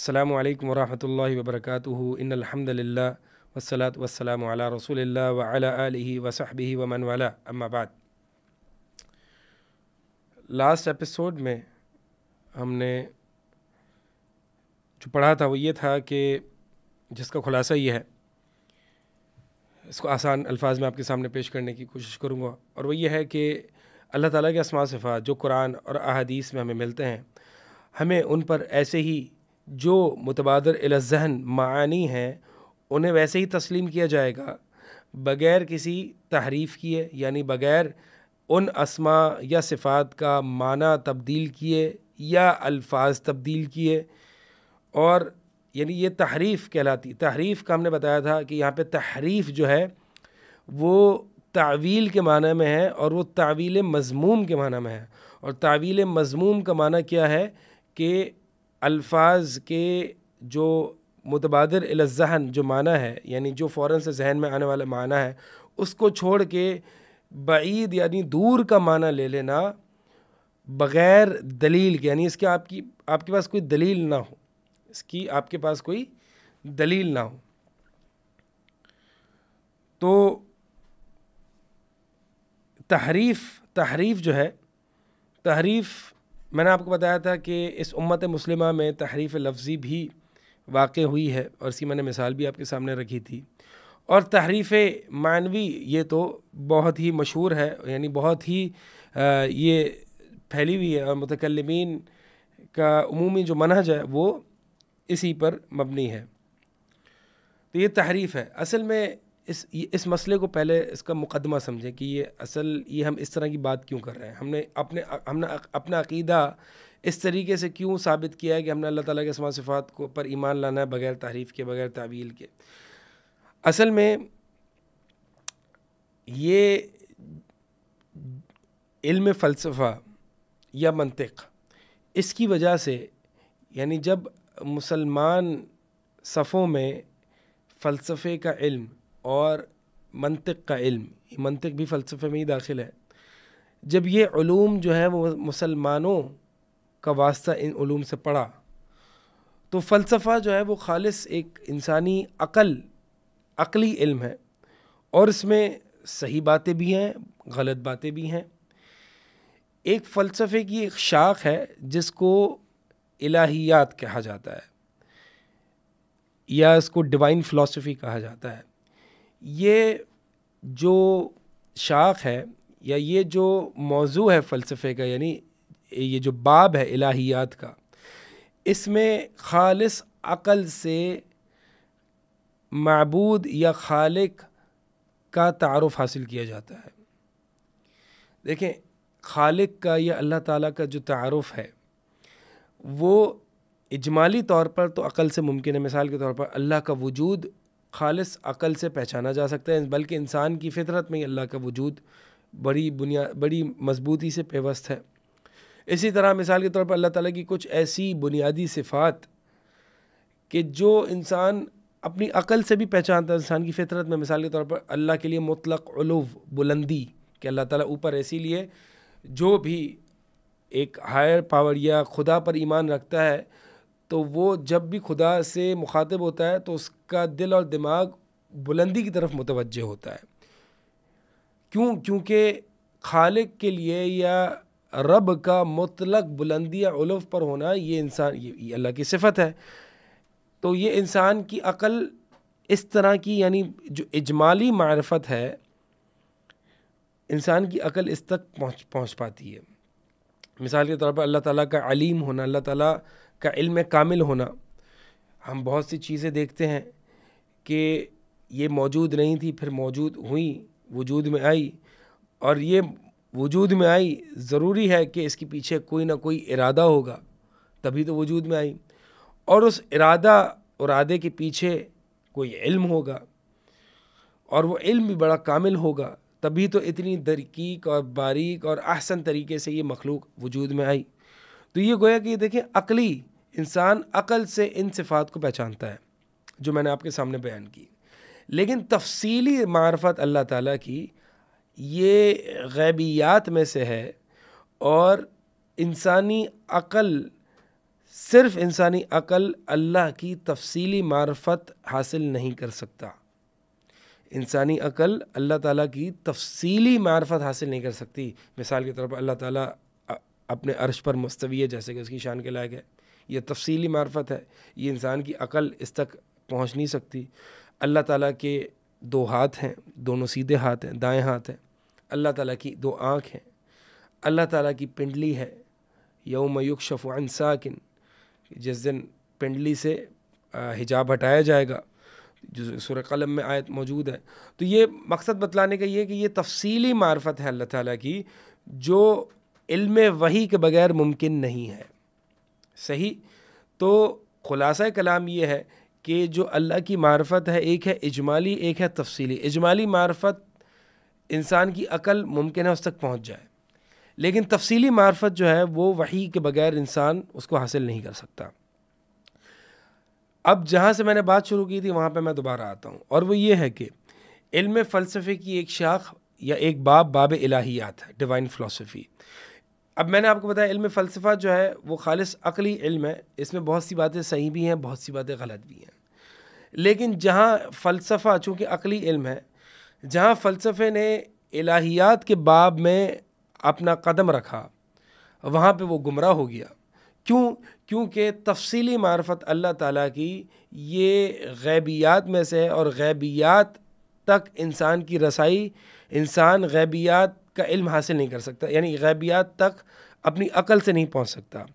अल्लाम वरहमल वबरक इन अलहमदिल्ला वसलात वसलाम अला रसूलिल्लाह व अला आलिहि व सहबिहि व मन वाला अम्मा बाद लास्ट एपिसोड में हमने जो पढ़ा था वो ये था कि जिसका खुलासा ये है, इसको आसान अल्फाज में आपके सामने पेश करने की कोशिश करूँगा। और वो ये है कि अल्लाह ताला के असमा सिफ़ात जो कुरान और अहादीस में हमें मिलते हैं, हमें उन पर ऐसे ही जो मुतबादर जहन मानी हैं, उन्हें वैसे ही तस्लीम किया जाएगा, बग़ैर किसी तहरीफ़ किए, यानी बग़ैर उन असमा या सिफ़ात का माना तब्दील किए या अल्फाज तब्दील किए। और यानी ये तहरीफ़ कहलाती, तहरीफ़ का हमने बताया था कि यहाँ पे तहरीफ़ जो है, वो तावील के माना में है और वो तावील मज़मूम के माना में है। और तावील मज़मूम का माना क्या है कि अल्फाज के जो मुतबादर जहन जो माना है, यानी जो फ़ौर से जहन में आने वाला माना है, उसको छोड़ के बईद, यानी दूर का माना ले लेना बग़ैर दलील के, यानी इसके आपकी, आपके पास कोई दलील ना हो, इसकी आपके पास कोई दलील ना हो। तो तहरीफ़ तहरीफ़ जो है, तहरीफ़ मैंने आपको बताया था कि इस उम्मत मुस्लिमा में तहरीफ़ लफ्ज़ी भी वाक़ हुई है, और इसी मैंने मिसाल भी आपके सामने रखी थी। और तहरीफ़ मानवी ये तो बहुत ही मशहूर है, यानी बहुत ही ये फैली हुई है, और मतकलमिन का अमूमी जो मनहज है वो इसी पर मबनी है। तो ये तहरीफ़ है। असल में इस इस मसले को पहले इसका मुकदमा समझें कि ये असल, ये हम इस तरह की बात क्यों कर रहे हैं? हमने अपने, हमने अपना अकीदा इस तरीके से क्यों साबित किया है कि हमने अल्लाह ताला के समा सिफ़ात को पर ईमान लाना है बग़ैर तारीफ़ के, बग़ैर तावील के? असल में ये इल्म फ़लसफ़ा या मंतिक, इसकी वजह से यानी जब मुसलमान सफ़ों में फ़लसफ़े का इल्म और मंतिक का इल्म मंतिक भी फ़लसफ़े में ही दाखिल है। जब ये जो है वो मुसलमानों का वास्ता इन ूम से पढ़ा तो फ़लसफ़ा जो है वो खालिस एक इंसानी अक़ल, अक़ली इल्म है। और इसमें सही बातें भी हैं, गलत बातें भी हैं। एक फ़लसफ़े की एक शाख है जिसको इलाहियात कहा जाता है, या इसको डिवाइन फ़िलासफ़ी कहा जाता है। ये जो शाख है या ये जो मौजू है फ़लसफ़े का, यानी ये जो बाब है इलाहियात का, इसमें खालिस अक़ल से मबूद या खालिक का तारफ़ हासिल किया जाता है। देखें, खालिक का या अल्लाह ताला का जो तारफ़ है, वो इजमाली तौर पर तो अक़ल से मुमकिन है। मिसाल के तौर पर अल्लाह का वजूद खालिस अक़ल से पहचाना जा सकता है, बल्कि इंसान की फितरत में ही अल्लाह का वजूद बड़ी बुनिया, बड़ी मजबूती से पेवस्त है। इसी तरह मिसाल के तौर पर अल्लाह ताला की कुछ ऐसी बुनियादी सिफ़ात कि जो इंसान अपनी अक़ल से भी पहचानता है, इंसान की फितरत में, मिसाल के तौर पर अल्लाह के लिए मुतलक उलूव, बुलंदी कि अल्लाह ताला ऊपर ऐसी लिए, जो भी एक हायर पावर या खुदा पर ईमान रखता है तो वो जब भी खुदा से मुखातब होता है तो उसका दिल और दिमाग बुलंदी की तरफ़ मुतवजह होता है। क्यों? क्योंकि खालिक के लिए या रब का मुतलक बुलंदी या उलफ पर होना ये इंसान ये, ये अल्लाह की सिफत है। तो ये इंसान की अक़ल इस तरह की यानी जो इजमाली मारफत है इंसान की अक़ल इस तक पहुँच पहुँच पाती है। मिसाल के तौर पर अल्लाह ताला का अलीम होना अल्लाह ताला का इल्म कामिल होना। हम बहुत सी चीज़ें देखते हैं कि ये मौजूद नहीं थी, फिर मौजूद हुई, वजूद में आई और ये वजूद में आई, ज़रूरी है कि इसके पीछे कोई ना कोई इरादा होगा, तभी तो वजूद में आई और उस इरादा इरादे के पीछे कोई इल्म होगा और वो इल्म भी बड़ा कामिल होगा, तभी तो इतनी दरकीक और बारीक और अहसन तरीके से ये मखलूक वजूद में आई। तो ये गोया कि देखें, अकली इंसान अक़ल से इन सिफ़ात को पहचानता है, जो मैंने आपके सामने बयान की। लेकिन तफसीली मार्फत अल्लाह ताला की ये गैबियात में से है और इंसानी अक़ल, सिर्फ़ इंसानी अकल अल्लाह की तफसीली मार्फत हासिल नहीं कर सकता। इंसानी अकल अल्लाह ताला की तफसीली मार्फत हासिल नहीं कर सकती। मिसाल के तौर पर अल्लाह ताला अपने अर्श पर मुस्तवी है जैसे कि उसकी शान के लायक है। ये तफसीली मार्फत है। ये इंसान की अकल इस तक पहुँच नहीं सकती। अल्लाह ताला के दो हाथ हैं, दोनों सीधे हाथ हैं, दाएँ हाथ हैं। अल्लाह ताला की दो आँख हैं। अल्लाह ताला की पिंडली है। यौम युकशफ़ साकिन। जिस दिन पिंडली से हिजाब हटाया जाएगा, जो सुर कलम में आयत मौजूद है। तो ये मकसद बतलाने का ये कि ये तफसीली मार्फत है अल्लाह ताला की, जो इल्म वही के बगैर मुमकिन नहीं है। सही? तो ख़ुलासा कलाम ये है कि जो अल्लाह की मार्फत है, एक है इजमाली, एक है तफसीली। इजमाली मार्फत इंसान की अकल मुमकिन है उस तक पहुँच जाए। लेकिन तफसीली मार्फत जो है, वो वही के बगैर इंसान उसको हासिल नहीं कर सकता। अब जहाँ से मैंने बात शुरू की थी, वहाँ पे मैं दोबारा आता हूँ। और वो ये है कि इल्म फ़लसफ़े की एक शाख या एक बाब बाब इलाहियात है, डिवाइन फ़िलासफ़ी। अब मैंने आपको बताया, इल्म फ़लसफ़ा जो है, वो खालिस अकली इल्म है। इसमें बहुत सी बातें सही भी हैं, बहुत सी बातें गलत भी हैं। लेकिन जहाँ फ़लसफ़ा, चूँकि अकली इल्म है, जहाँ फ़लसफ़े ने इलाहियात के बाब में अपना कदम रखा, वहाँ पे वो गुमराह हो गया। क्यों? क्योंकि तफसीली मार्फत अल्लाह ताला की ये गैबियात में से है और गैबियात तक इंसान की रसाई, इंसान गैबियात का इल्म हासिल नहीं कर सकता, यानी गैबियात तक अपनी अकल से नहीं पहुँच सकता।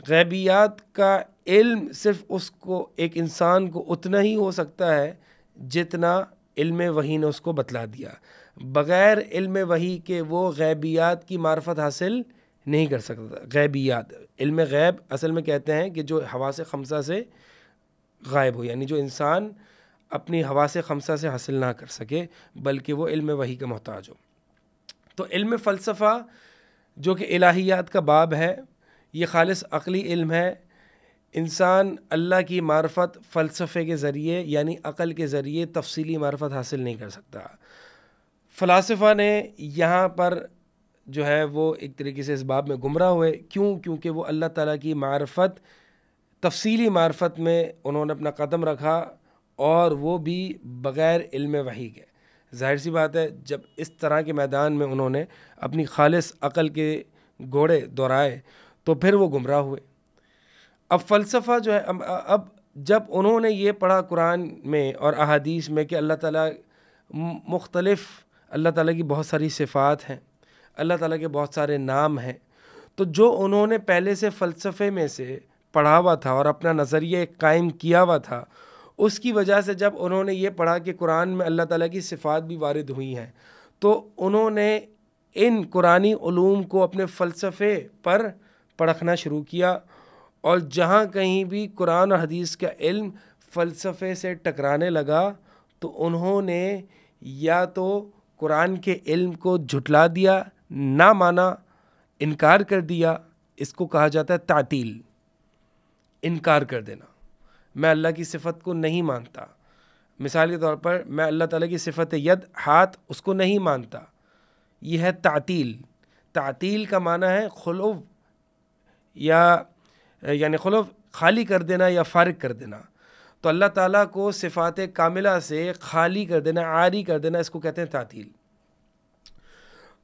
गैबियात का इल्म सिर्फ़ उसको, एक इंसान को उतना ही हो सकता है जितना इल्म वही ने उसको बतला दिया। बग़ैर इल्म वही के वो गैबियात की मार्फत हासिल नहीं कर सकता। गैबियात, इल्म गैब असल में कहते हैं कि जो हवा से खमसा से गायब हो, यानी जो इंसान अपनी हवा से खमसा से हासिल ना कर सके, बल्कि वो इल्म वही का मोहताज हो। तो इल्म फ़लसफ़ा, जो कि इलाहियात का बाब है, ये खालिस अकली इल्म है। इंसान अल्लाह की मार्फत फ़लसफ़े के ज़रिए, यानी अक़ल के ज़रिए तफसीली मार्फत हासिल नहीं कर सकता। फ़लासफ़ा ने यहाँ पर जो है, वो एक तरीके से इस बाब में गुमराह हुए। क्यों? क्योंकि वो अल्लाह ताला की मार्फत, तफसीली मार्फत में उन्होंने अपना कदम रखा और वो भी बग़ैर इल्म वही के। ज़ाहिर सी बात है, जब इस तरह के मैदान में उन्होंने अपनी खालिस अक़ल के घोड़े दोहराए तो फिर वो गुमराह हुए। अब फ़लसफ़ा जो है, अब जब उन्होंने ये पढ़ा कुरान में और अहादीस में कि अल्लाह ताला मुख्तलफ़, अल्लाह ताला की बहुत सारी सिफ़ात हैं, अल्लाह ताला के बहुत सारे नाम हैं तो जो उन्होंने पहले से फ़लसफ़े में से पढ़ा हुआ था और अपना नज़रिया कायम किया हुआ था उसकी वजह से जब उन्होंने ये पढ़ा कि कुरान में अल्लाह ताला की सिफ़ात भी वारद हुई हैं तो उन्होंने इन कुरानी को अपने फ़लसफ़े पर पढ़ना शुरू किया और जहाँ कहीं भी कुरान और हदीस का इल्म फ़लसफ़े से टकराने लगा तो उन्होंने या तो कुरान के इल्म को झुटला दिया, ना माना, इनकार कर दिया, इसको कहा जाता है तातील, इनकार कर देना। मैं अल्लाह की सिफत को नहीं मानता। मिसाल के तौर पर मैं अल्लाह ताला की सिफत यद, हाथ उसको नहीं मानता। यह है तातील। तातील का माना है खुलव या, यानी खुलव खाली कर देना या फ़ारग कर देना। तो अल्लाह ताला को सिफ़ात कामिला से खाली कर देना, आरी कर देना, इसको कहते हैं तातील।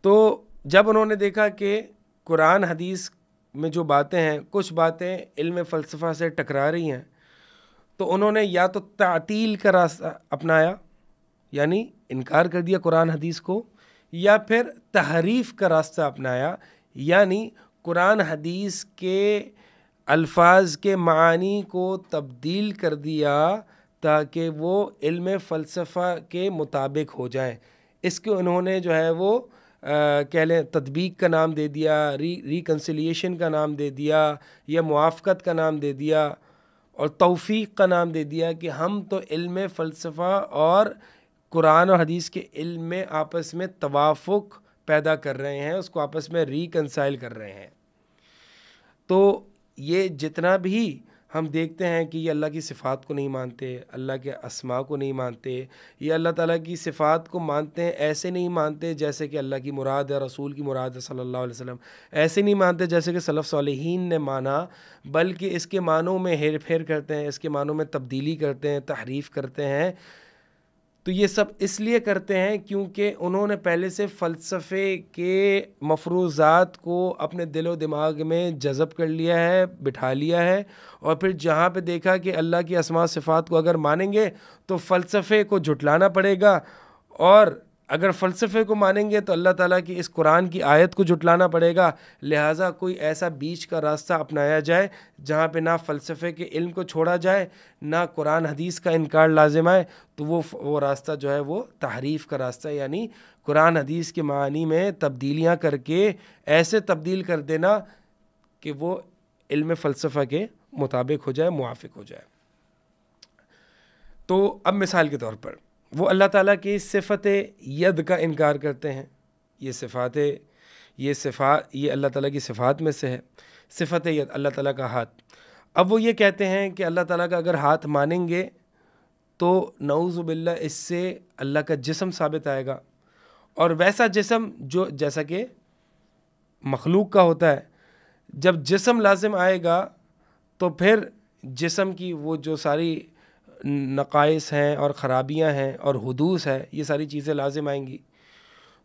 तो जब उन्होंने देखा कि कुरान, हदीस में जो बातें हैं, कुछ बातें इल्म फ़लसफ़ा से टकरा रही हैं तो उन्होंने या तो तातील का रास्ता अपनाया, यानी इनकार कर दिया कुरान हदीस को, या फिर तहरीफ़ का रास्ता अपनाया, यानी कुरान हदीस के अल्फाज के मानी को तब्दील कर दिया ताकि वो इल्म फ़लसफ़ा के मुताबिक हो जाए। इसके उन्होंने जो है वो कह लें तदबीक का नाम दे दिया, री रिकन्सिलियेशन का नाम दे दिया, या मुआफ़त का नाम दे दिया और तौफीक का नाम दे दिया कि हम तो इल्म फ़लसफ़ा और कुरान और हदीस के इल्म में आपस में तवाफ़ुक पैदा कर रहे हैं, उसको आपस में रिकनसाइल कर रहे हैं। तो ये जितना भी हम देखते हैं कि ये अल्लाह की सिफ़ात को नहीं मानते, अल्लाह के असमा को नहीं मानते, ये अल्लाह ताला की सिफ़ात को मानते हैं, ऐसे नहीं मानते जैसे कि अल्लाह की मुराद है, रसूल की मुराद है अलैहि वसल्लम। ऐसे नहीं मानते जैसे कि सलफ़ सालहीन ने माना, बल्कि इसके मानों में हेर फेर करते हैं, इसके मानों में तब्दीली करते हैं, तहरीफ़ करते हैं। तो ये सब इसलिए करते हैं क्योंकि उन्होंने पहले से फ़लसफ़े के मफरूज़ात को अपने दिलो दिमाग में जज़ब कर लिया है, बिठा लिया है और फिर जहाँ पे देखा कि अल्लाह की असमा सिफ़ात को अगर मानेंगे तो फ़लसफ़े को जुटलाना पड़ेगा और अगर फ़लसफ़े को मानेंगे तो अल्लाह ताला की इस कुरान की आयत को जुटलाना पड़ेगा। लिहाजा कोई ऐसा बीच का रास्ता अपनाया जाए जहाँ पे ना फ़लसफ़े के इल्म को छोड़ा जाए, ना कुरान हदीस का इनकार लाजिम आए तो वो वो रास्ता जो है वो तहरीफ़ का रास्ता, यानी कुरान हदीस के मानी में तब्दीलियाँ करके ऐसे तब्दील कर देना कि वो इल्म फ़लसफ़ा के मुताबिक हो जाए मुआफ़ हो जाए। तो अब मिसाल के तौर पर। वो अल्लाह ताला की सिफ़त यद का इनकार करते हैं। ये सिफ़ात, ये सिफ़ा, ये अल्लाह ताला की सिफ़ात में से है। सिफ़त यद, अल्लाह ताला का हाथ। अब वो ये कहते हैं कि अल्लाह ताला का अगर हाथ मानेंगे तो नऊज़बिल्ला इससे अल्लाह का जिसम साबित आएगा। और वैसा जिसम जो, जैसा कि मखलूक का होता है, जब जिसम लाजिम आएगा तो फिर जिसम की वो जो सारी नक़ाइस हैं और ख़राबियाँ हैं और हदूस है, ये सारी चीज़ें लाजिम आएँगी।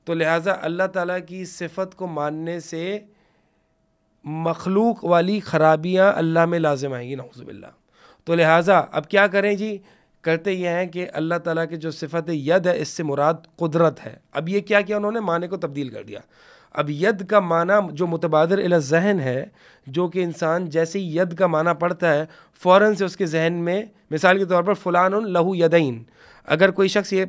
तो लिहाजा अल्लाह ताला की सिफ़त को मानने से मखलूक वाली ख़राबियाँ अल्लाह में लाजिम आएँगी नौज़बिल्ला तो लिहाजा अब क्या करें जी? करते ये हैं कि अल्लाह ताला की जो सिफ़त यद है, इससे मुराद कुदरत है। अब ये क्या किया उन्होंने? माने को तब्दील कर दिया। अब यद का माना जो मुतबादर जहन है, जो कि इंसान जैसे ही यद का माना पड़ता है फ़ौर से उसके जहन में, मिसाल के तौर पर फ़लान लहू यदीन। अगर कोई शख्स ये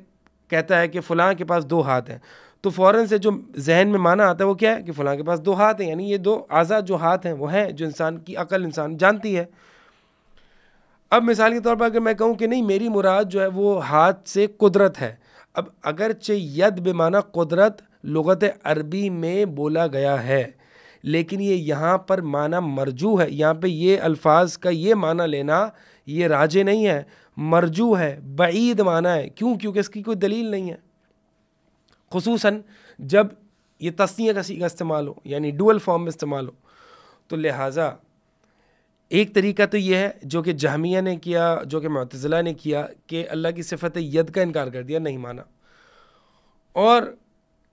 कहता है कि फ़लाँ के पास दो हाथ हैं तो फ़ौर से जो जहन में माना आता है वो क्या है? कि फ़लाँ के पास दो हाथ हैं, यानी ये दो आज़ाद जो हाथ हैं वो हैं, जो इंसान की अकल इंसान जानती है। अब मिसाल के तौर पर अगर मैं कहूँ कि नहीं, मेरी मुराद जो है वो हाथ से कुदरत है। अब अगरचे यद बेमाना कुदरत लगत अरबी में बोला गया है। लेकिन ये यहाँ पर माना मरजू है। यहाँ पे ये अल्फाज का ये माना लेना ये राजे नहीं है। मरजू है, बईद माना है। क्यों? क्योंकि इसकी कोई दलील नहीं है। खसूस जब ये तस्नीय का सीखा इस्तेमाल हो, यानी डुअल फॉर्म में इस्तेमाल हो तो लिहाजा एक तरीका तो ये है, जो कि जहमिया ने किया, जो कि मतज़ला ने किया, कि अल्लाह की सिफत यद का इनकार कर दिया, नहीं माना। और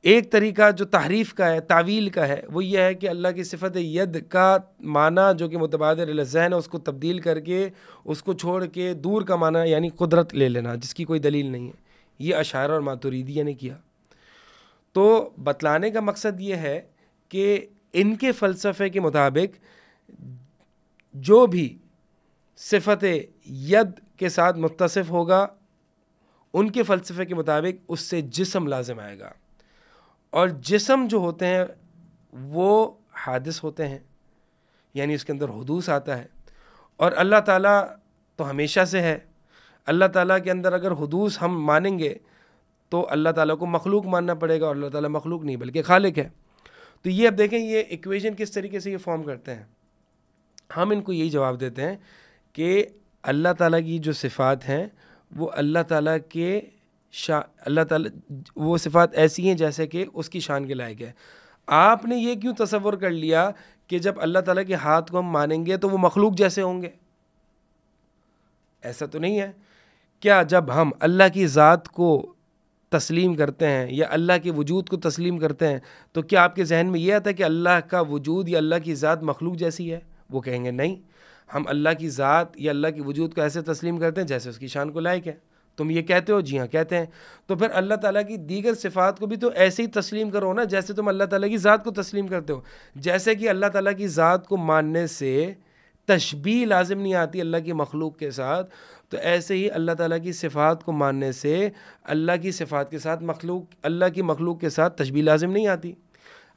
एक तरीका जो तहरीफ़ का है, तावील का है, वो ये है कि अल्लाह की सिफत यद का माना जो कि मुतबादर जहन है, उसको तब्दील करके, उसको छोड़ के दूर का माना, यानी कुदरत ले लेना, जिसकी कोई दलील नहीं है। ये अशार और मातुरीदिया ने किया। तो बतलाने का मकसद ये है कि इनके फ़लसफ़े के मुताबिक जो भी सिफत यद के साथ मुतसिफ़ होगा, उनके फ़लसफ़े के मुताबिक उससे जिसम लाजम आएगा। और जिसम जो होते हैं, वो हादिस होते हैं। यानी उसके अंदर हदूस आता है। और अल्लाह ताला तो हमेशा से है। अल्लाह ताला के अंदर अगर हदूस हम मानेंगे तो अल्लाह ताला को मखलूक मानना पड़ेगा और अल्लाह ताला मखलूक नहीं, बल्कि खालिक है। तो ये अब देखें, ये इक्वेशन किस तरीके से ये फॉर्म करते हैं? हम इनको यही जवाब देते हैं कि अल्लाह ताला की जो सिफ़ात हैं, वो अल्लाह ताला के शा अल्लाह ताला वो सिफ़ात ऐसी हैं जैसे कि उसकी शान के लायक है। आपने ये क्यों तस्वर कर लिया कि जब अल्लाह ताला के हाथ को हम मानेंगे तो वो मखलूक जैसे होंगे? ऐसा तो नहीं है। क्या जब हम अल्लाह की ज़ात को तस्लीम करते हैं या अल्लाह के वजूद को तस्लीम करते हैं तो क्या आपके जहन में ये आता है कि अल्लाह का वजूद या अल्लाह की ज़ात मखलूक जैसी है? वो कहेंगे, नहीं, हम अल्लाह की ज़ात या अल्लाह के वजूद को ऐसे तस्लीम करते हैं जैसे उसकी शान को लायक है। तुम ये कहते हो, जी हाँ कहते हैं। तो फिर अल्लाह ताला की दीगर सिफ़ात को भी तो ऐसे ही तस्लीम करो ना, जैसे तुम अल्लाह ताला की ज़ात को तस्लीम करते हो। जैसे कि अल्लाह ताला की ज़ात को मानने से तशबी लाजिम नहीं आती अल्लाह की मखलूक के साथ तो ऐसे ही अल्लाह ताला की सिफ़ात को मानने से अल्लाह की सिफ़ात के साथ मखलूक, अल्लाह की मखलूक के साथ तशबी लाजिम नहीं आती।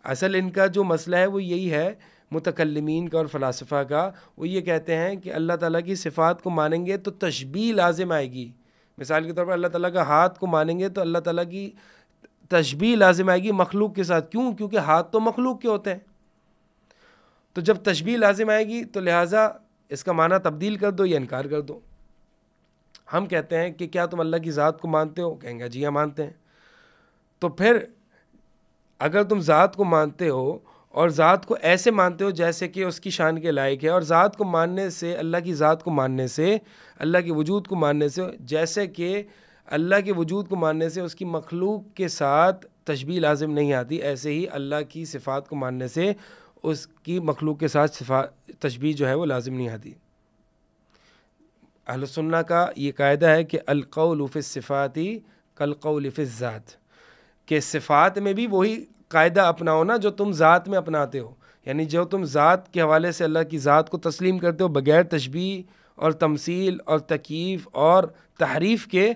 असल इनका जो मसला है, वो यही है मुतकलमीन का और फ़लासफ़ा का। वो ये कहते हैं कि अल्लाह ताला की सिफ़ात को मानेंगे तो तशबी लाजिम आएगी। मिसाल के तौर पर अल्लाह ताला का हाथ को मानेंगे तो अल्लाह ताला की तशबी लाजिम आएगी मखलूक के साथ। क्यों? क्योंकि हाथ तो मखलूक के होते हैं। तो जब तशबी लाजिम आएगी तो लिहाजा इसका माना तब्दील कर दो या इनकार कर दो। हम कहते हैं कि क्या तुम अल्लाह की ज़ात को मानते हो? कहेंगे, जी हाँ मानते हैं। तो फिर अगर तुम ज़ात को मानते हो और ज़ात को ऐसे मानते हो जैसे कि उसकी शान के लायक है। और ज़ात को मानने से, अल्लाह की ज़ात को मानने से, अल्लाह के वजूद को मानने से, जैसे कि अल्लाह के वजूद को मानने से उसकी मखलूक के साथ तशबी लाजिम नहीं आती, ऐसे ही अल्लाह की सिफ़ात को मानने से उसकी मखलूक के साथ सिफा तशबी जो है वो लाजिम नहीं आती। अहलसन्ना का ये कायदा है कि अलकौलफ़ सिफ़ाती कलकौलफ़ ज़ात, के सिफ़ात में भी वही कायदा अपनाओ ना जो तुम ज़ात में अपनाते हो। यानी जो तुम ज़ात के हवाले से अल्लाह की ज़ात को तस्लीम करते हो बग़ैर तशबी और तमसील और तकीफ़ और तहरीफ़ के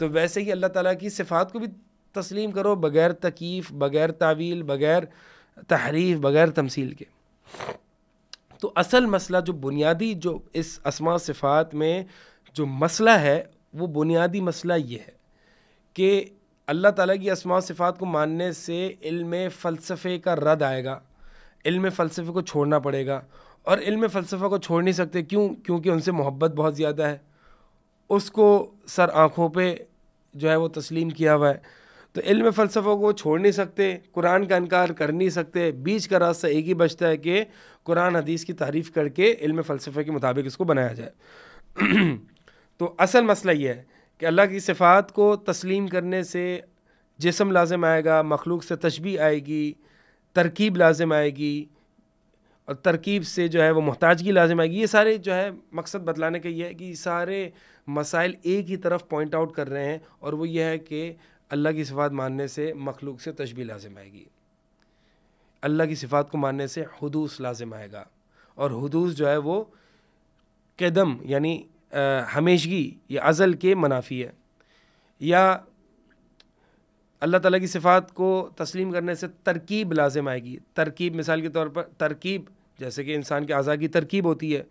तो वैसे ही अल्लाह ताला की सिफ़ात को भी तस्लीम करो बग़ैर तकीफ़, बग़ैर तावील, बग़ैर तहरीफ, बग़ैर तमसील के। तो असल मसला जो बुनियादी जो इस असमा सिफ़ात में जो मसला है, वो बुनियादी मसला ये है कि अल्लाह ताला की असमा सिफ़ात को मानने से इल्म फ़लसफ़े का रद आएगा। इल्म फ़लसफ़े को छोड़ना पड़ेगा और इल्म फ़लसफ़ा को छोड़ नहीं सकते। क्यों? क्योंकि उनसे मोहब्बत बहुत ज़्यादा है। उसको सर आँखों पे जो है वो तस्लीम किया हुआ है। तो इल्म फ़लसफ़ों को छोड़ नहीं सकते, कुरान का इनकार कर नहीं सकते। बीच का रास्ता एक ही बचता है कि कुरान हदीस की तारीफ़ करके इल्म फ़लसफ़े के मुताबिक इसको बनाया जाए। तो असल मसला ये है कि अल्लाह की सिफ़ात को तस्लीम करने से जिसम लाजम आएगा, मखलूक से तशबी आएगी, तरकीब लाजम आएगी और तरकीब से जो है वो मोहताजगी लाजम आएगी। ये सारे जो है मकसद बतलाने का ये है कि सारे मसाइल एक ही तरफ़ पॉइंट आउट कर रहे हैं और वो ये है कि अल्लाह की सिफ़ात मानने से मखलूक से तशबी लाजिम आएगी। अल्लाह की सिफ़ात को मानने से हदूस लाजिम आएगा और हदूस जो है वो कदम, यानी हमेशगी, या अज़ल के मनाफी है। या अल्लाह ताला की सिफ़ात को तस्लीम करने से तरकीब लाजिम आएगी। तरकीब, मिसाल के तौर पर तरकीब, जैसे कि इंसान के अज़ा की तरकीब होती है,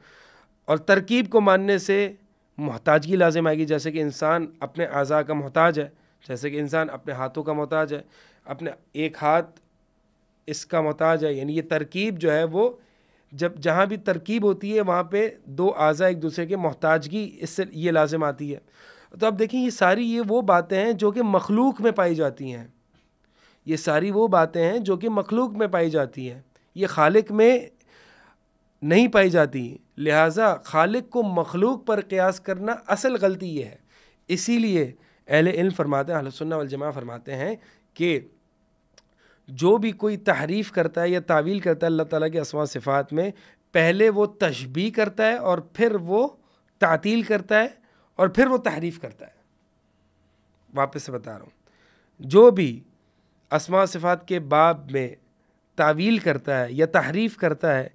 और तरकीब को मानने से मोहताजगी लाजिम आएगी। जैसे कि इंसान अपने अज़ा का मोहताज है, जैसे कि इंसान अपने हाथों का मोहताज है, अपने एक हाथ इसका मोहताज है, यानी ये तरकीब जो है वो जब जहाँ भी तरकीब होती है, वहाँ पे दो अज़ा एक दूसरे के मोहताजगी इससे ये लाजिम आती है। तो अब देखें ये सारी ये वो बातें हैं जो कि मखलूक में पाई जाती हैं। ये सारी वो बातें हैं जो कि मखलूक में पाई जाती हैं। ये खालिक में नहीं पाई जाती। लिहाजा खालिक को मखलूक पर क़यास करना असल गलती ये है। इसीलिए अहल इल्म फरमाते हैं अहलसन्ना वलजमा फरमाते हैं कि जो भी कोई तहरीफ़ करता है या तावील करता है, अल्लाह ताला के असमा सिफ़ात में, पहले वो तशबी करता है और फिर वो तातील करता है और फिर वो तहरीफ़ करता है। वापस से बता रहा हूँ। जो भी असमा सिफ़ात के बाब में तावील करता है या तहरीफ़ करता है,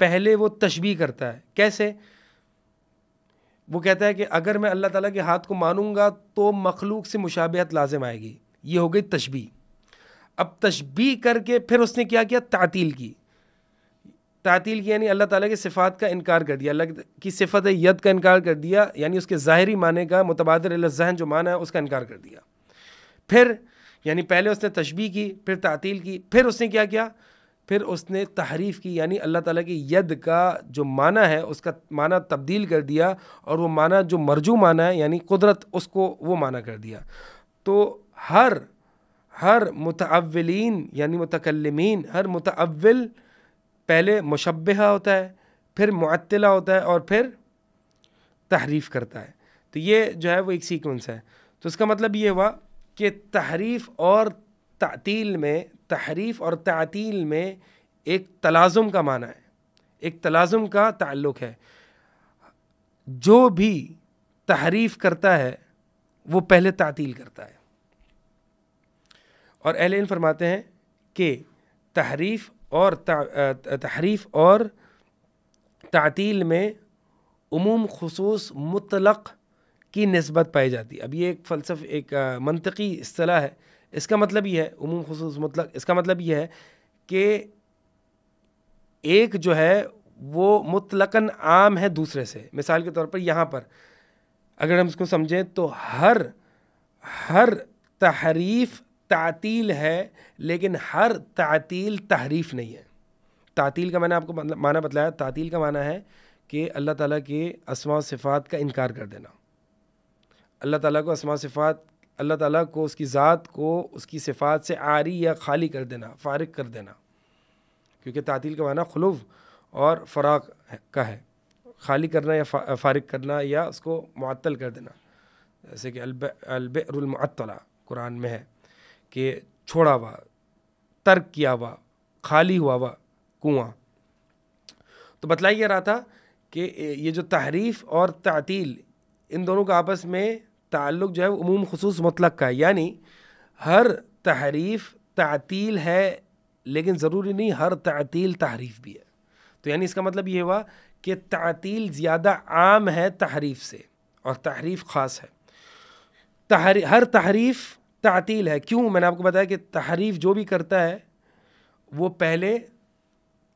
पहले वो तशबी करता है। कैसे? वो कहता है कि अगर मैं अल्लाह ताला के हाथ को मानूँगा तो मखलूक से मुशाबहत लाजिम आएगी। ये हो गई तशबी अब तशबी करके फिर उसने क्या किया? तातील की। तातील की यानी अल्लाह ताला के सिफ़ात का इनकार कर दिया। अल्लाह की सिफ़त यद का इनकार कर दिया, यानी उसके ज़ाहरी माने का मुतबादर जहन जो माना है, उसका इनकार कर दिया। फिर, यानी पहले उसने तशबी की, फिर तातील की, फिर उसने क्या किया? फिर उसने तहरीफ़ की, यानी अल्लाह ताला की यद का जो माना है, उसका माना तब्दील कर दिया और वो माना जो मरजू माना है, यानी कुदरत, उसको वो माना कर दिया। तो हर हर मुतअवलिन यानी मुतकलमिन हर मुतअवल पहले मुशबहा होता है, फिर मुअत्तला होता है और फिर तहरीफ़ करता है। तो ये जो है वो एक सीक्वेंस है। तो इसका मतलब ये हुआ कि तहरीफ़ और तातील में, तहरीफ़ और तातील में एक तलाज़ुम का माना है। एक तलाज़ुम का ताल्लुक़ है। जो भी तहरीफ़ करता है, वो पहले तातील करता है। और अहल फरमाते हैं कि तहरीफ़ और तहरीफ़ और तातील में उमूम खसूस मुतलक़ की नस्बत पाई जाती है। अब ये एक फ़लसफ़, एक मनतकी असलाह है। इसका मतलब ये है, उमूम खसूस मतलब इसका मतलब ये है कि एक जो है वो मुतलकन आम है दूसरे से। मिसाल के तौर पर यहाँ पर, अगर हम इसको समझें तो हर हर तहरीफ तातील है, लेकिन हर तातील तहरीफ नहीं है। तातील का मैंने आपको मतलब माना बतलाया, तातील का माना है कि अल्लाह ताला के असमा सिफ़ात का इनकार कर देना। अल्लाह ताला को असमा सिफ़ात, अल्लाह ताला को उसकी ज़ात को उसकी सिफ़ात से आरी या खाली कर देना, फारग कर देना। क्योंकि तातील का माना खलुफ और फ़राक का है। खाली करना या फ़ारिग करना या उसको मुअत्तल कर देना। जैसे कि अलबरमतला कुरान में है। कि छोड़ा हुआ, तर्क किया हुआ, खाली हुआ हुआ कुआँ। तो बतला बतलाया रहा था कि ये जो तहरीफ़ और तातील इन दोनों का आपस में ताल्लुक़ जो है उमूम खसूस मतलब का है। यानी हर तहरीफ़ तातील है, लेकिन ज़रूरी नहीं हर तातील तहरीफ़ भी है। तो यानी इसका मतलब ये हुआ कि तातील ज़्यादा आम है तहरीफ़ से, और तहरीफ़ ख़ास है। तहरी, हर तहरीफ़ तातील है। क्यों? मैंने आपको बताया कि तहरीफ़ जो भी करता है, वो पहले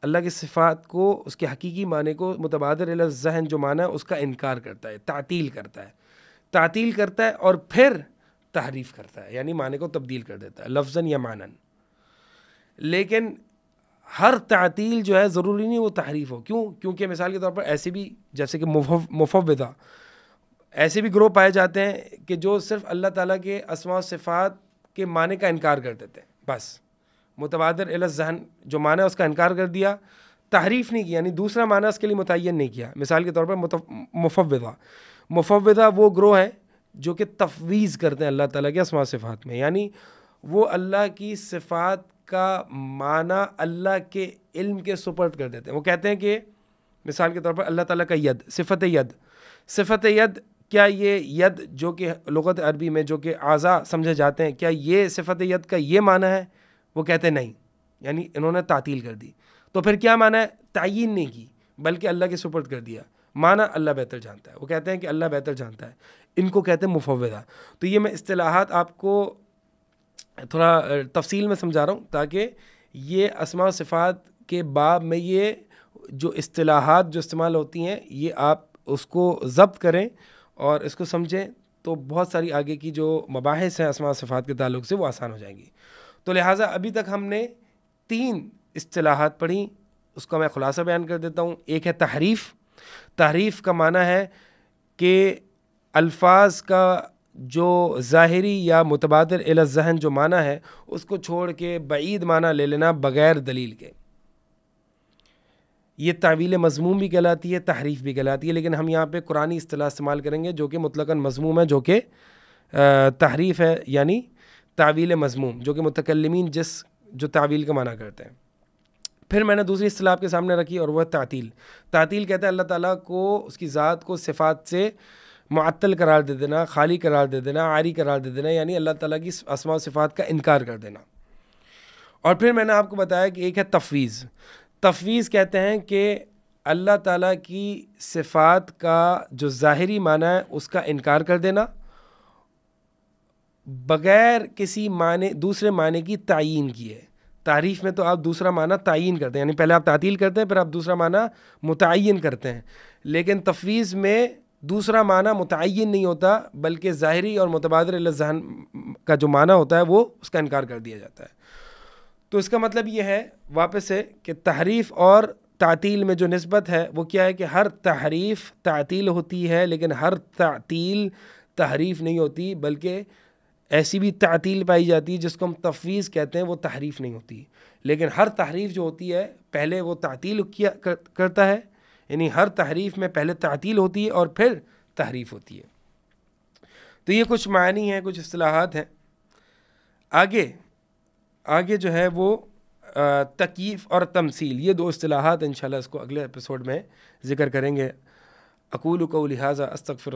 अल्लाह की सिफ़ात को, उसके हकीकी माने को मुतबादर जहन जो माना है, उसका इनकार करता है, तातील करता है। तातील करता है और फिर तहरीफ़ करता है, यानी माने को तब्दील कर देता है, लफ्ज़न या मानन। लेकिन हर तातील जो है, ज़रूरी नहीं वो तहरीफ़ हो। क्यों? क्योंकि मिसाल के तौर पर ऐसे भी, जैसे कि मुफवदा ऐसे भी ग्रोह पाए जाते हैं कि जो सिर्फ़ अल्लाह ताला के असमा सिफ़ात के माने का इनकार कर देते हैं। बस। मुतबादर जहन, जो माना है उसका इनकार कर दिया। तहरीफ़ नहीं किया, यानी दूसरा माना उसके लिए मुतन नहीं किया। मिसाल के तौर पर मुफवदा मुफवदा वो ग्रोह है जो कि तफवीज़ करते हैं अल्लाह ताला के असमा सिफ़ात में। यानी वो अल्लाह की सिफ़ात का माना अल्लाह के इल्म के सुपर्द कर देते हैं। वो कहते हैं कि, मिसाल के तौर पर अल्लाह ताला का यद, सिफ़त यद। सिफ़त यद क्या ये यद जो कि लगत अरबी में जो कि आज़ा समझे जाते हैं, क्या ये सिफ़त यद का ये माना है? वो कहते नहीं। यानी इन्होंने तातील कर दी। तो फिर क्या माना है? तयन नहीं की, बल्कि अल्लाह के सुपर्द कर दिया। माना अल्लाह बेहतर जानता है। वो कहते हैं कि अल्लाह बेहतर जानता है। इनको कहते हैं मुफवदा। तो ये मैं असलाहत आपको थोड़ा तफसील में समझा रहा हूँ, ताकि ये असमा सिफ़ात के बाब में ये जो असलाहत जो इस्तेमाल होती हैं, ये आप उसको ज़ब्त करें और इसको समझें तो बहुत सारी आगे की जो मबाहस हैं असमा सफ़ात के ताल्लुक से वो आसान हो जाएँगी। तो लिहाजा अभी तक हमने तीन असलाहत पढ़ी, उसका मैं ख़ुलासा बयान कर देता हूँ। एक है तहरीफ़। तहरीफ़ का माना है कि अल्फाज का जो ज़ाहरी या मुतबादर जहन जो माना है, उसको छोड़ के बईद माना ले लेना बग़ैर दलील के। ये तावील मजमूम भी कहलाती है, तहरीफ़ भी कहलाती है, लेकिन हम यहाँ पे कुरानी असलाह इस्तेमाल करेंगे जो कि मुतलकन मजमूम है, जो कि तहरीफ़ है, यानी तावील मजमूम जो कि मुतकलमिन जिस, जो तावील का माना करते हैं। फिर मैंने दूसरी असलाह आपके सामने रखी और वह तातील। तातील कहते हैं, अल्लाह ताला को, उसकी ज़ात को, सिफ़ात से मुअत्तल करार दे देना, खाली करार दे देना, आरी करार दे देना, यानी अल्लाह ताला की असमा सिफ़ात का इनकार कर देना। और फिर मैंने आपको बताया कि एक है तफवीज़। तफवीज़ कहते हैं कि अल्लाह ताला की सिफ़ात का जो ज़ाहरी माना है, उसका इनकार कर देना। बग़ैर किसी माने, दूसरे माने की तयन किए तारीफ़ में तो आप दूसरा माना तयन करते हैं, यानी पहले आप तातील करते हैं, फिर आप दूसरा माना मुतन करते हैं। लेकिन तफवीज़ में दूसरा माना मुतन नहीं होता, बल्कि ज़ाहरी और मुतबादर जहन का जो माना होता है, वो उसका इनकार कर दिया जाता है। तो इसका मतलब ये है वापस से कि तहरीफ़ और तातील में जो नस्बत है वो क्या है कि हर तहरीफ़ तातील होती है लेकिन हर तातील तहरीफ़ नहीं होती बल्कि ऐसी भी तातील पाई जाती है जिसको हम तफवीज़ कहते हैं वो तहरीफ़ नहीं होती। लेकिन हर तहरीफ़ जो होती है पहले वो तातील किया कर, करता है यानी हर तहरीफ़ में पहले तातील होती है और फिर तहरीफ़ होती है। तो ये कुछ मानी हैं कुछ असलाहत हैं। आगे आगे जो है वो तकीफ़ और तमसील, ये दो असलाहत इन इसको अगले एपिसोड में ज़िक्र करेंगे। अकूल को लिहाजा अस्तफ़र